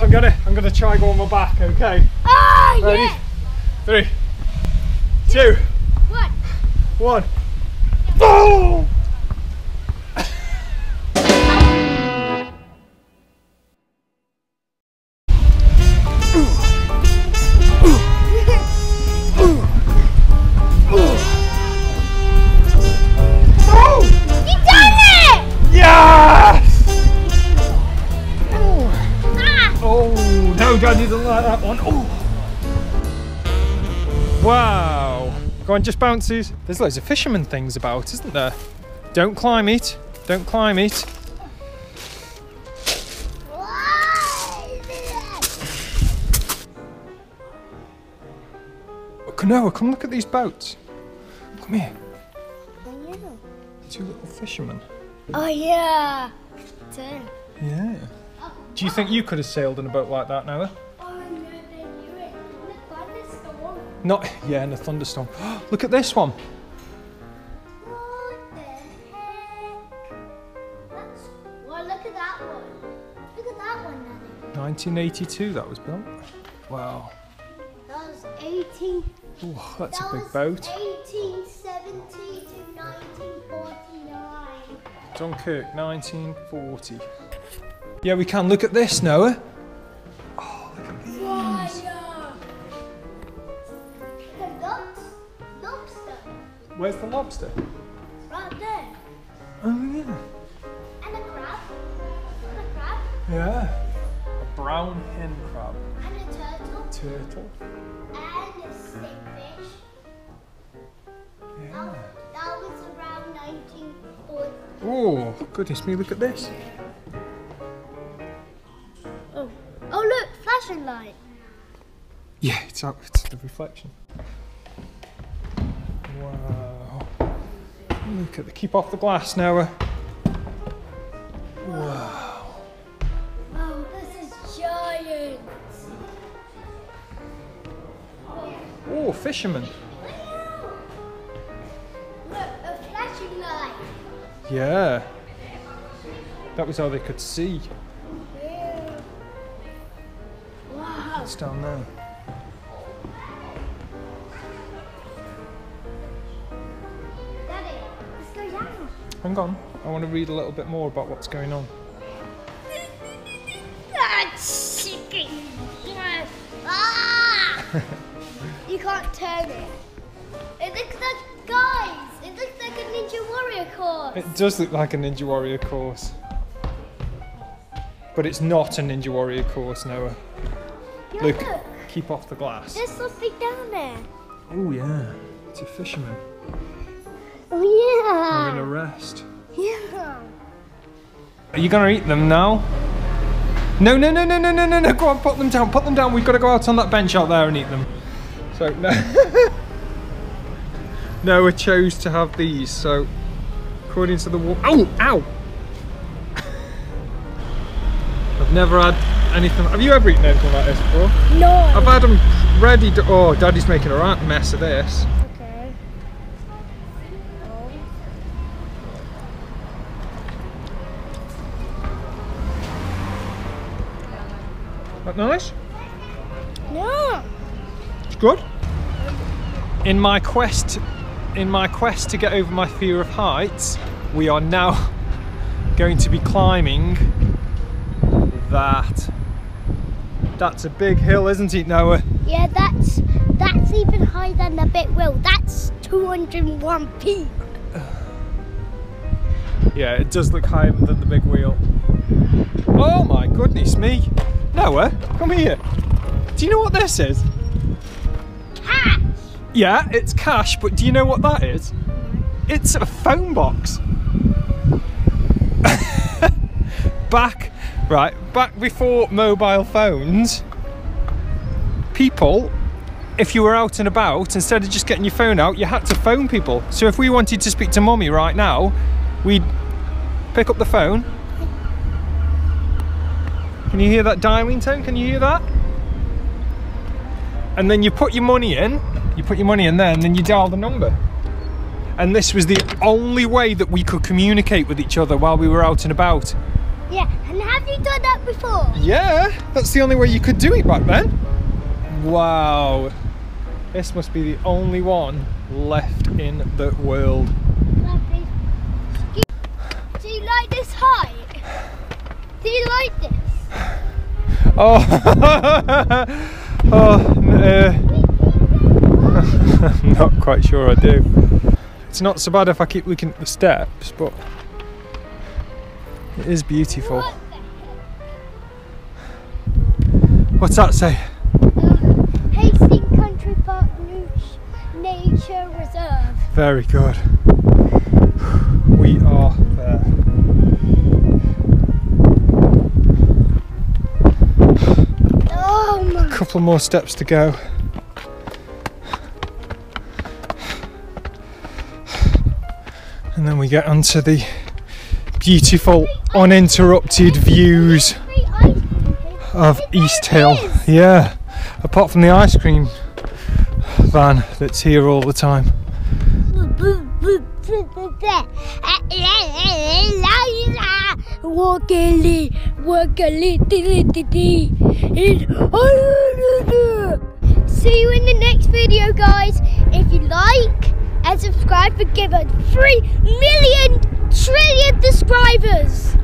I'm gonna I'm gonna try go on my back, okay? Oh, Ready? yeah. Three, two, one. Boom! Wow. Go on, just bounces. There's loads of fisherman things about, isn't there? Don't climb it. Don't climb it. Noah, come look at these boats. Come here. Two little fishermen. Oh yeah. Turn. Yeah. Do you think you could have sailed in a boat like that, Noah? Not, yeah, in a thunderstorm. Look at this one. What the heck? That's. Well, look at that one. Look at that one, Daddy. 1982 that was built. Wow. That was 18. Oh, that's that a big was boat. 1870 to 1949. Dunkirk, 1940. Yeah, we can. Look at this, Noah. Where's the lobster? Right there. Oh, yeah. And a crab. And a crab. Yeah. A brown hen crab. And a turtle. Turtle. And a snakefish. Yeah. That was around 1940. Oh, goodness me, look at this. Oh. Oh, look, flashing light. Yeah, it's out. It's the reflection. Wow. Look at the. Keep off the glass, Noah. Wow. Oh, this is giant. Oh, fishermen. Look, a flashing light. Yeah. That was how they could see. Yeah. Wow. It's down there. Hang on. I want to read a little bit more about what's going on. Ah! you can't turn it. It looks like guys. It looks like a Ninja Warrior course. It does look like a Ninja Warrior course. But it's not a Ninja Warrior course, Noah. Look, Look, keep off the glass. there's something down there. Oh, yeah. It's a fisherman. Oh yeah. a rest. Yeah. Are you gonna eat them now? No, no, no, no, no, no, no, no. Go on, put them down. Put them down. We've got to go out on that bench out there and eat them. So no. Noah chose to have these. So according to the wall. Oh, ow! I've never had anything. Have you ever eaten anything like this before? No. I've had them ready. To, oh, Daddy's making a right mess of this. Okay. That nice? No. It's good. In my quest, in my quest to get over my fear of heights, we are now going to be climbing that. That's a big hill, isn't it, Noah? Yeah, that's that's even higher than the big wheel. That's 201 feet. Yeah, it does look higher than the big wheel. Oh my goodness me! Noah, eh? come here. Do you know what this is? Cash. Yeah, it's cash, but do you know what that is? It's a phone box. back, right, back before mobile phones, people, if you were out and about, instead of just getting your phone out, you had to phone people. So if we wanted to speak to mommy right now, we'd pick up the phone. Can you hear that dialing tone? Can you hear that? And then you put your money in, you put your money in there, and then you dial the number. And this was the only way that we could communicate with each other while we were out and about. Yeah, and Have you done that before? Yeah, that's the only way you could do it back then. Wow. This must be the only one left in the world. Do you like this height? Do you like this? Oh, oh uh, I'm not quite sure I do. It's not so bad if I keep looking at the steps, but it is beautiful. What's that say? heck? Hastings Country Park Nature Reserve. Very good. We are couple more steps to go. And then we get onto the beautiful, uninterrupted views of East Hill. Yeah, apart from the ice cream van that's here all the time. Dee. See you in the next video, guys. If you like and subscribe, for give us three million trillion subscribers.